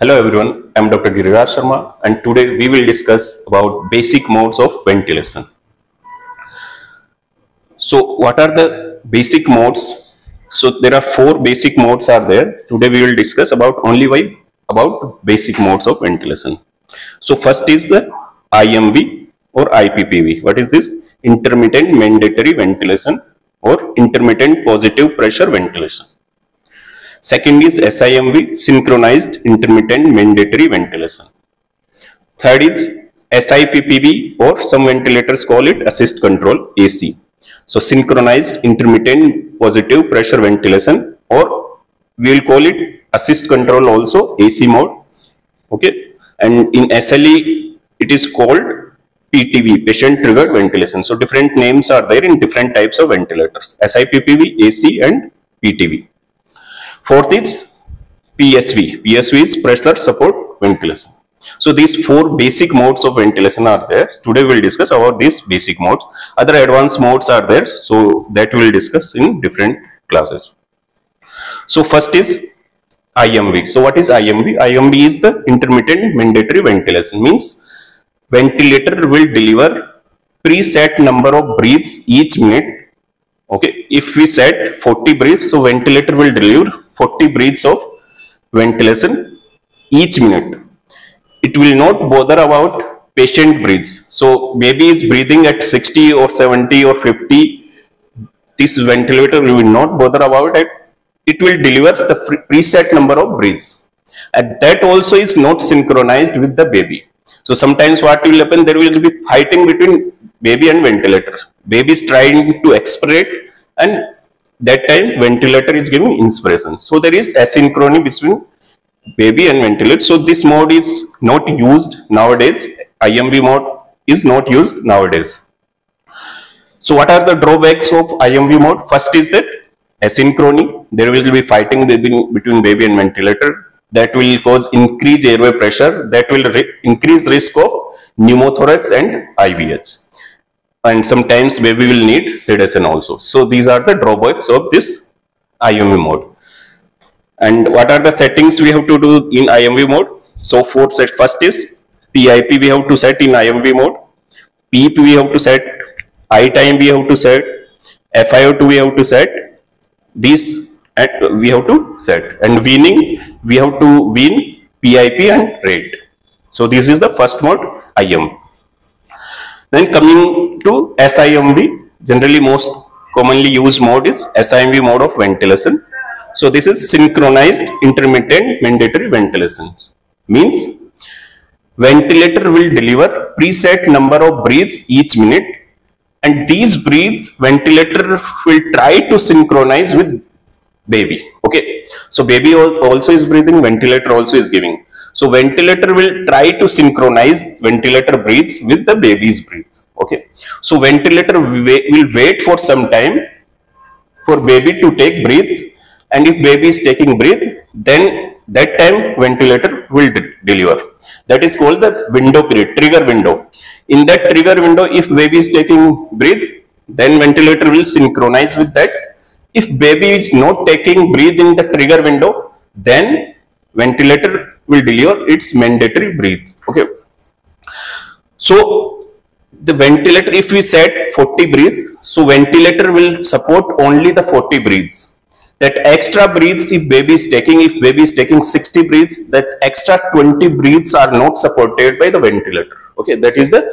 Hello everyone, I am Dr. Giriraj Sharma and today we will discuss about basic modes of ventilation. So what are the basic modes? So there are four basic modes are there. Today we will discuss about only why about basic modes of ventilation. So first is the IMV or IPPV. What is this? Intermittent mandatory ventilation or intermittent positive pressure ventilation. Second is SIMV, synchronized intermittent mandatory ventilation. Third is SIPPV or some ventilators call it assist control AC. So synchronized intermittent positive pressure ventilation or we will call it assist control also AC mode. Okay. And in SLE it is called PTV, patient triggered ventilation. So different names are there in different types of ventilators. SIPPV, AC and PTV. Fourth is PSV. PSV is pressure support ventilation. So these four basic modes of ventilation are there. Today we will discuss about these basic modes. Other advanced modes are there. So that we will discuss in different classes. So first is IMV. So what is IMV? IMV is the intermittent mandatory ventilation. Means ventilator will deliver preset number of breaths each minute. Okay. If we set 40 breaths, so ventilator will deliver 40 breaths of ventilation each minute. It will not bother about patient breaths. So baby is breathing at 60 or 70 or 50. This ventilator will not bother about it. It will deliver the preset number of breaths. And that also is not synchronized with the baby. So sometimes what will happen, there will be fighting between baby and ventilator. Baby is trying to expirate and that time ventilator is giving inspiration. So there is asynchrony between baby and ventilator. So this mode is not used nowadays. IMV mode is not used nowadays. So what are the drawbacks of IMV mode? First is that asynchrony. There will be fighting between, between baby and ventilator. That will cause increased airway pressure. That will increase risk of pneumothorax and IVH and sometimes maybe we'll need sedation also. So these are the drawbacks of this IMV mode. And what are the settings we have to do in IMV mode? So four set first is PIP we have to set in IMV mode, PEEP we have to set, I time we have to set, FiO2 we have to set, these and we have to set and weaning we have to wean PIP and rate. So this is the first mode IM. Then coming to SIMV, generally most commonly used mode is SIMV mode of ventilation. So this is synchronized intermittent mandatory ventilation. Means ventilator will deliver preset number of breaths each minute and these breaths ventilator will try to synchronize with baby. Okay. So baby also is breathing, ventilator also is giving. So ventilator will try to synchronize ventilator breathes with the baby's breath. Okay. So ventilator will wait for some time for baby to take breath and if baby is taking breath then that time ventilator will de deliver. That is called the window period, trigger window. In that trigger window if baby is taking breath then ventilator will synchronize with that. If baby is not taking breath in the trigger window then ventilator will deliver its mandatory breath. Okay. So the ventilator, if we set 40 breaths, so ventilator will support only the 40 breaths. That extra breaths, if baby is taking, if baby is taking 60 breaths, that extra 20 breaths are not supported by the ventilator. Okay, that is the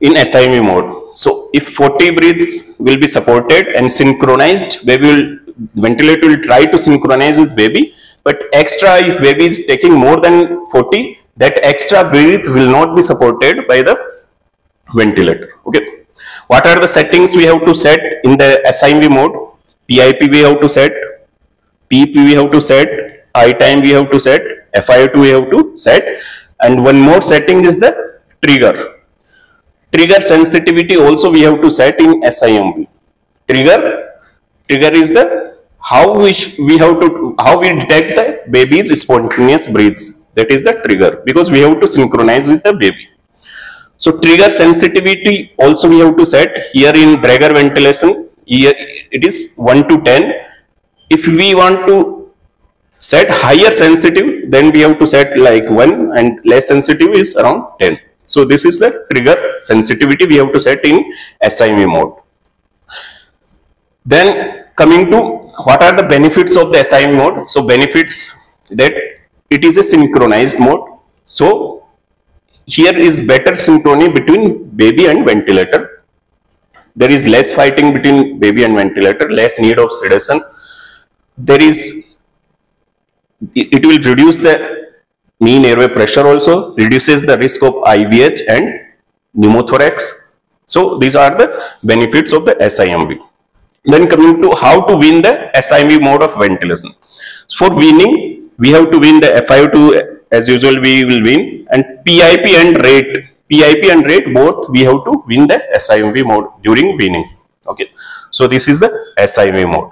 in SIMV mode. So if 40 breaths will be supported and synchronized, baby will ventilator will try to synchronize with baby but extra if baby is taking more than 40 that extra breath will not be supported by the ventilator. Okay. What are the settings we have to set in the SIMV mode? PIP we have to set PEEP we have to set I time we have to set FiO2 we have to set and one more setting is the trigger. Trigger sensitivity also we have to set in SIMV trigger trigger is the how we we have to how we detect the baby's spontaneous breaths that is the trigger. Because we have to synchronize with the baby. So trigger sensitivity also we have to set. Here in Draeger ventilation here it is 1 to 10 if we want to set higher sensitive then we have to set like 1 and less sensitive is around 10. So this is the trigger sensitivity we have to set in SIMV mode. Then coming to what are the benefits of the SIMV mode? So benefits that it is a synchronized mode. So here is better synchrony between baby and ventilator. There is less fighting between baby and ventilator, less need of sedation. There is, it will reduce the mean airway pressure also, reduces the risk of IVH and pneumothorax. So these are the benefits of the SIMV. Then coming to how to wean the SIMV mode of ventilation. For weaning, we have to wean the FiO2 as usual we will wean and PIP and rate. PIP and rate both we have to wean the SIMV mode during weaning. Okay. So this is the SIMV mode.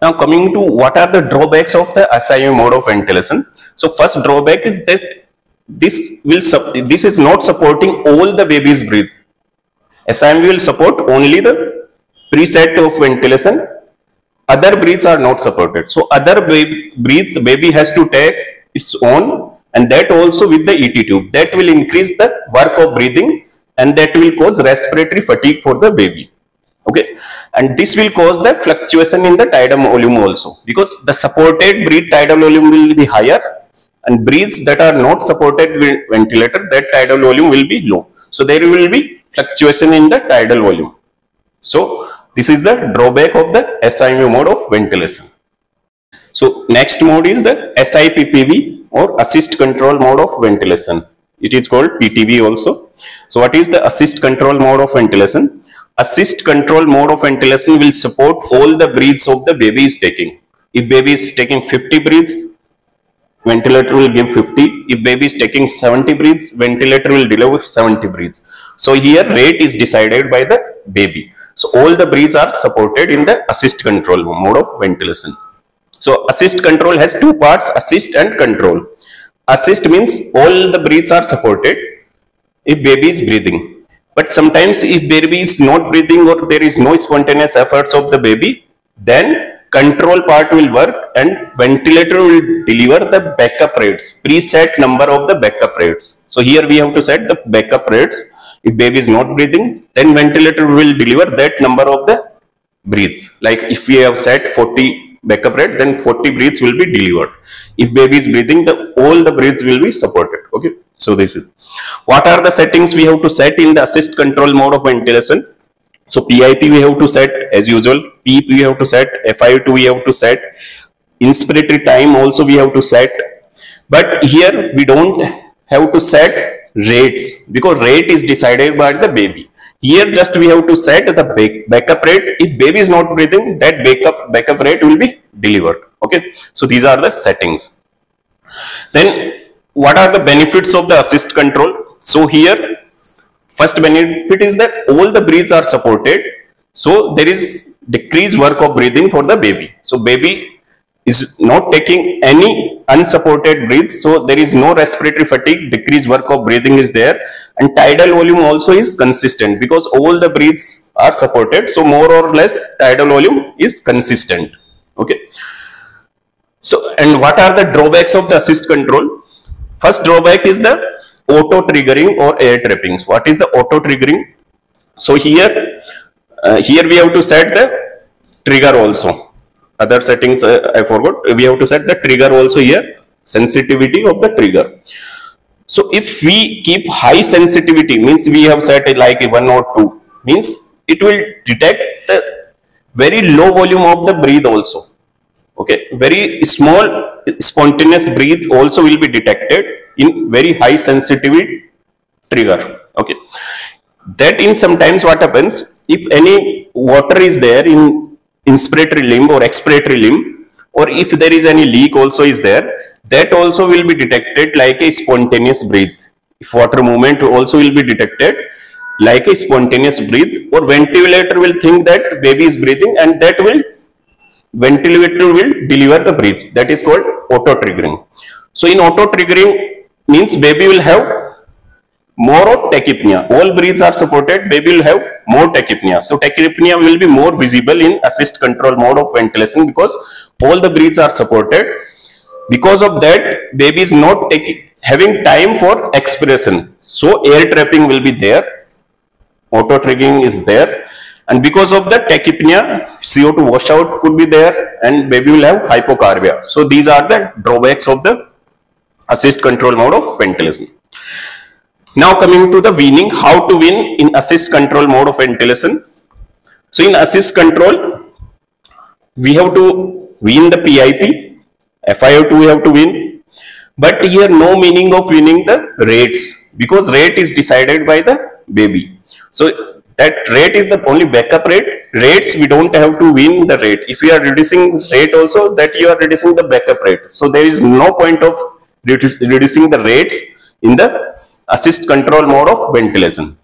Now coming to what are the drawbacks of the SIMV mode of ventilation. So first drawback is that this will this is not supporting all the baby's breath. SIMV will support only the preset of ventilation other breaths are not supported. So other breaths baby has to take its own and that also with the ET tube. That will increase the work of breathing and that will cause respiratory fatigue for the baby. Okay? And this will cause the fluctuation in the tidal volume also because the supported breath tidal volume will be higher and breaths that are not supported with ventilator that tidal volume will be low. So there will be fluctuation in the tidal volume. So this is the drawback of the SIMV mode of ventilation. So next mode is the SIPPV or assist control mode of ventilation. It is called PTV also. So what is the assist control mode of ventilation? Assist control mode of ventilation will support all the breaths of the baby is taking. If baby is taking 50 breaths, ventilator will give 50. If baby is taking 70 breaths, ventilator will deliver 70 breaths. So here rate is decided by the baby. So all the breaths are supported in the assist control mode of ventilation. So assist control has two parts, assist and control. Assist means all the breaths are supported if baby is breathing. But sometimes if baby is not breathing or there is no spontaneous efforts of the baby, then control part will work and ventilator will deliver the backup rates, preset number of the backup rates. So here we have to set the backup rates if baby is not breathing, then ventilator will deliver that number of the breaths. Like if we have set 40 backup rate, then 40 breaths will be delivered. If baby is breathing, the all the breaths will be supported. Okay. So this is what are the settings we have to set in the assist control mode of ventilation. So PIP we have to set as usual, PEEP we have to set, FiO2 we have to set, inspiratory time also we have to set. But here we don't have to set rates because rate is decided by the baby. Here just we have to set the backup rate. If baby is not breathing, that backup backup rate will be delivered. Okay. So these are the settings. Then what are the benefits of the assist control? So here first benefit is that all the breaths are supported. So there is decreased work of breathing for the baby. So baby is not taking any unsupported breath so there is no respiratory fatigue decreased work of breathing is there and tidal volume also is consistent because all the breaths are supported so more or less tidal volume is consistent okay. So and what are the drawbacks of the assist control? First drawback is the auto triggering or air trappings. What is the auto triggering so here uh, here we have to set the trigger also other settings uh, I forgot. We have to set the trigger also here. Sensitivity of the trigger. So if we keep high sensitivity means we have set like 1 or 2 means it will detect the very low volume of the breathe also. Okay? Very small spontaneous breathe also will be detected in very high sensitivity trigger. Okay? That in sometimes what happens if any water is there in inspiratory limb or expiratory limb or if there is any leak also is there that also will be detected like a spontaneous breath. If water movement also will be detected like a spontaneous breath or ventilator will think that baby is breathing and that will ventilator will deliver the breath. That is called auto triggering so in auto triggering means baby will have more of tachypnea all breaths are supported baby will have more tachypnea. So tachypnea will be more visible in assist control mode of ventilation because all the breaths are supported because of that, baby is not having time for expression. So air trapping will be there. Auto triggering is there. And because of the tachypnea, CO2 washout could be there and baby will have hypocarbia. So these are the drawbacks of the assist control mode of ventilation. Now coming to the weaning, how to wean in assist control mode of ventilation. So in assist control, we have to wean the PIP, FiO2 we have to wean, but here no meaning of weaning the rates because rate is decided by the baby. So that rate is the only backup rate. Rates we don't have to wean the rate. If you are reducing rate also that you are reducing the backup rate. So there is no point of reducing the rates in the assist control mode of ventilation.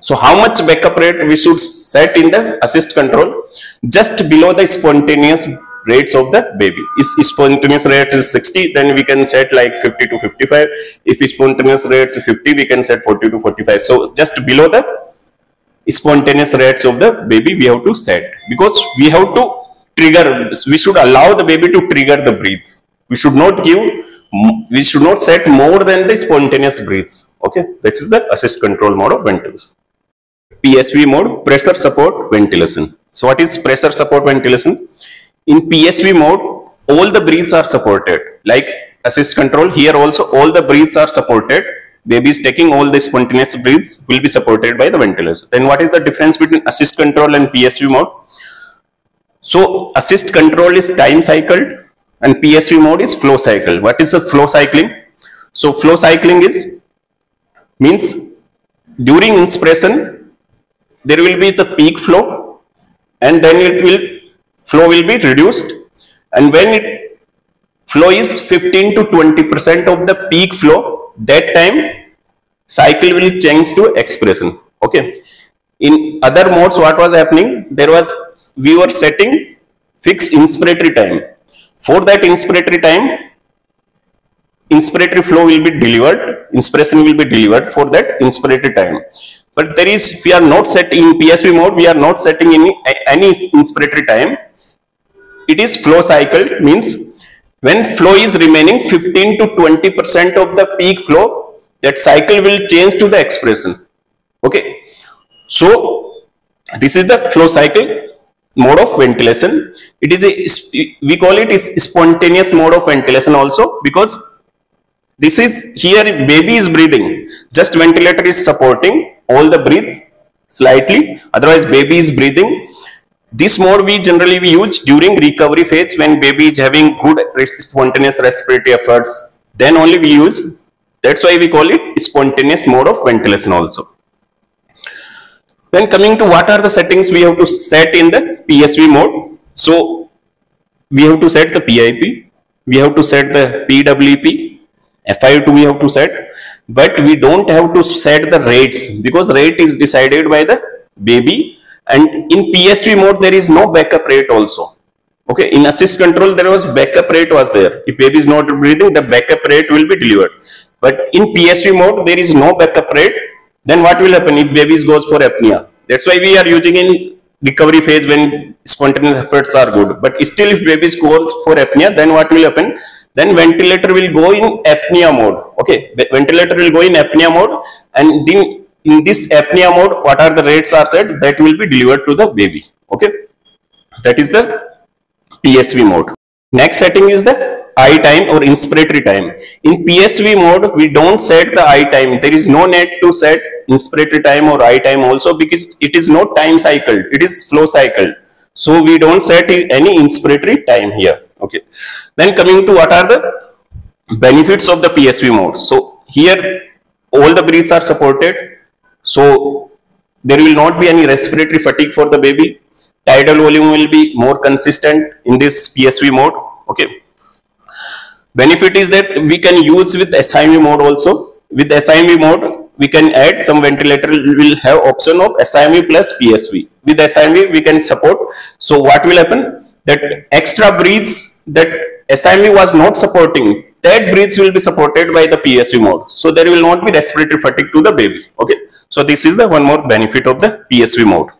So how much backup rate we should set in the assist control? Just below the spontaneous rates of the baby. If spontaneous rate is 60, then we can set like 50 to 55. If spontaneous rate is 50, we can set 40 to 45. So just below the spontaneous rates of the baby we have to set because we have to trigger, we should allow the baby to trigger the breathe. We should not give, we should not set more than the spontaneous breaths. Okay, this is the assist control mode of ventilation. PSV mode, pressure support ventilation. So what is pressure support ventilation? In PSV mode, all the breaths are supported. Like assist control, here also all the breaths are supported. Babies taking all the spontaneous breaths will be supported by the ventilators. Then what is the difference between assist control and PSV mode? So assist control is time cycled and PSV mode is flow cycle. What is the flow cycling? So flow cycling is means during inspiration there will be the peak flow and then it will flow will be reduced. And when it flow is 15 to 20 percent of the peak flow that time cycle will change to expression okay? In other modes what was happening? There was we were setting fixed inspiratory time. For that inspiratory time inspiratory flow will be delivered inspiration will be delivered for that inspiratory time. But there is we are not setting in psv mode we are not setting any any inspiratory time. It is flow cycle means when flow is remaining 15 to 20 percent of the peak flow that cycle will change to the expression. Okay? So this is the flow cycle mode of ventilation. It is a we call it is spontaneous mode of ventilation also because this is here baby is breathing just ventilator is supporting all the breath slightly otherwise baby is breathing this mode we generally we use during recovery phase when baby is having good spontaneous respiratory efforts. Then only we use. That's why we call it spontaneous mode of ventilation also. Then coming to what are the settings we have to set in the PSV mode. So we have to set the PIP, we have to set the PWP, FiO2 we have to set, but we don't have to set the rates because rate is decided by the baby. And in PSV mode there is no backup rate also. Okay in assist control there was backup rate was there. If baby is not breathing the backup rate will be delivered. But in PSV mode there is no backup rate. Then what will happen if babies goes for apnea? That's why we are using in recovery phase when spontaneous efforts are good. But still if babies goes for apnea then what will happen then ventilator will go in apnea mode. Okay ventilator will go in apnea mode. And then in this apnea mode what are the rates are set that will be delivered to the baby. Okay? That is the PSV mode. Next setting is the I time or inspiratory time. In PSV mode we don't set the I time. There is no need to set inspiratory time or I time also because it is not time cycle it is flow cycle so we don't set any inspiratory time here. Okay then coming to what are the benefits of the PSV mode so here all the breaths are supported so there will not be any respiratory fatigue for the baby. Tidal volume will be more consistent in this PSV mode. Okay. Benefit is that we can use with SIMV mode also. With SIMV mode, we can add some ventilator will have option of SIMV plus PSV. With SIMV, we can support. So what will happen? That extra breaths that SIMV was not supporting, that breaths will be supported by the PSV mode. So there will not be respiratory fatigue to the baby. Okay. So this is the one more benefit of the PSV mode.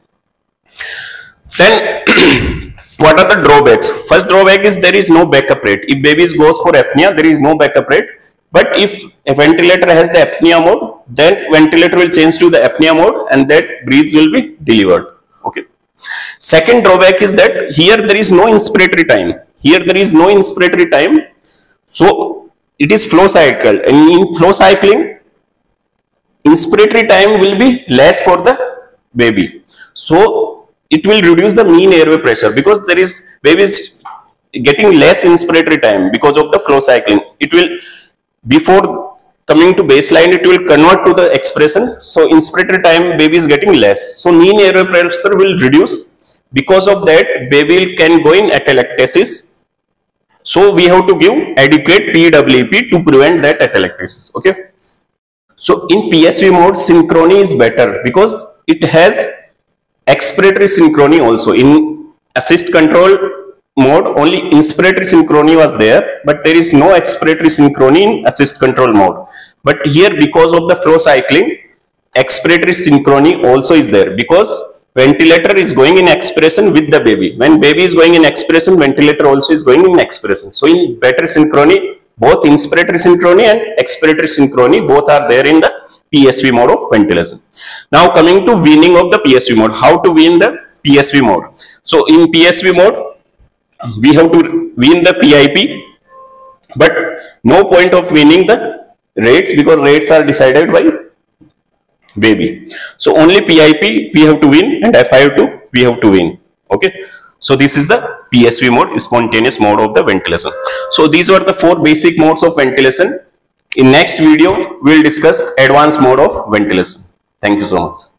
Then what are the drawbacks? First drawback is there is no backup rate. If babies goes for apnea, there is no backup rate. But if a ventilator has the apnea mode, then ventilator will change to the apnea mode and that breaths will be delivered. Okay. Second drawback is that here there is no inspiratory time. Here there is no inspiratory time. So it is flow cycle and in flow cycling, inspiratory time will be less for the baby. So it will reduce the mean airway pressure because there is baby is getting less inspiratory time because of the flow cycling. It will before coming to baseline it will convert to the expression. So inspiratory time baby is getting less. So mean airway pressure will reduce. Because of that baby can go in atelectasis. So we have to give adequate PWP to prevent that atelectasis. Okay. So in PSV mode synchrony is better because it has expiratory synchrony also in assist control mode only inspiratory synchrony was there but there is no expiratory synchrony in assist control mode but here because of the flow cycling expiratory synchrony also is there because ventilator is going in expiration with the baby when baby is going in expiration ventilator also is going in expiration so in better synchrony both inspiratory synchrony and expiratory synchrony both are there in the PSV mode of ventilation. Now coming to weaning of the PSV mode, how to wean the PSV mode. So in PSV mode, we have to wean the PIP, but no point of weaning the rates because rates are decided by baby. So only PIP we have to wean and FiO2 we have to wean. Okay. So this is the PSV mode, spontaneous mode of the ventilation. So these were the four basic modes of ventilation. In next video, we will discuss advanced mode of ventilation. Thank you so much.